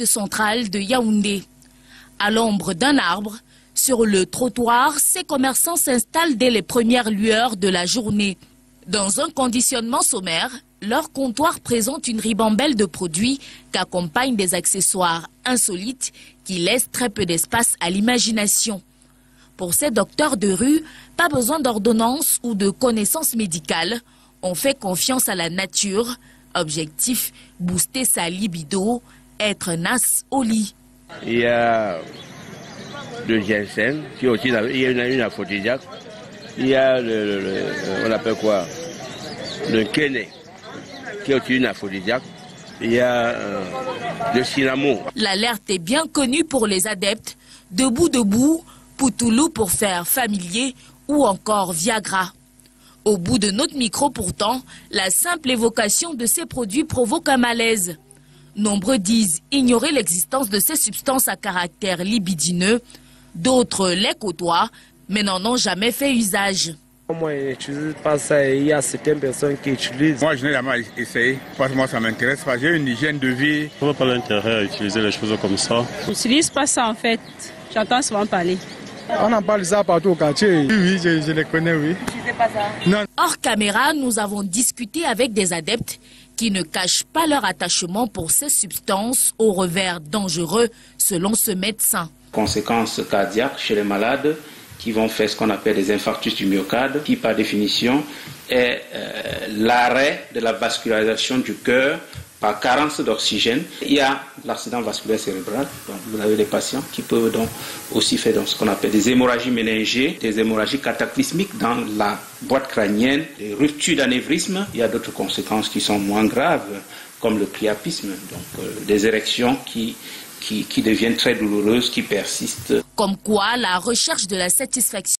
poste central de Yaoundé. À l'ombre d'un arbre, sur le trottoir, ces commerçants s'installent dès les premières lueurs de la journée. Dans un conditionnement sommaire, leur comptoir présente une ribambelle de produits qu'accompagnent des accessoires insolites qui laissent très peu d'espace à l'imagination. Pour ces docteurs de rue, pas besoin d'ordonnance ou de connaissances médicales. On fait confiance à la nature. Objectif, booster sa libido, être nas au lit. Il y a le ginseng, qui aussi, il y a une, une aphrodisiaque. Il y a le, le, on appelle quoi? Le kene, qui est aussi une aphrodisiaque. Il y a euh, le cinnamon. L'alerte est bien connue pour les adeptes. Debout, debout, Poutoulou pour faire familier ou encore Viagra. Au bout de notre micro pourtant, la simple évocation de ces produits provoque un malaise. Nombreux disent ignorer l'existence de ces substances à caractère libidineux. D'autres les côtoient, mais n'en ont jamais fait usage. Moi, je n'utilise pas ça? Et il y a certaines personnes qui utilisent. Moi, je n'ai jamais essayé parce que moi, ça m'intéresse pas. J'ai une hygiène de vie. Je ne vois pas l'intérêt à utiliser les choses comme ça. Je n'utilise pas ça en fait. J'entends souvent parler. On en parle ça partout au quartier. Oui, oui, je, je les connais, oui. Pas ça? Non. Hors caméra, nous avons discuté avec des adeptes qui ne cachent pas leur attachement pour ces substances au revers dangereux, selon ce médecin. Conséquences cardiaques chez les malades qui vont faire ce qu'on appelle des infarctus du myocarde, qui par définition est euh, l'arrêt de la vascularisation du cœur par carence d'oxygène. Il y a l'accident vasculaire cérébral. Donc, vous avez des patients qui peuvent donc aussi faire ce qu'on appelle des hémorragies méningées, des hémorragies cataclysmiques dans la boîte crânienne, des ruptures d'anévrisme. Il y a d'autres conséquences qui sont moins graves, comme le priapisme, donc euh, des érections qui, qui, qui deviennent très douloureuses, qui persistent. Comme quoi, la recherche de la satisfaction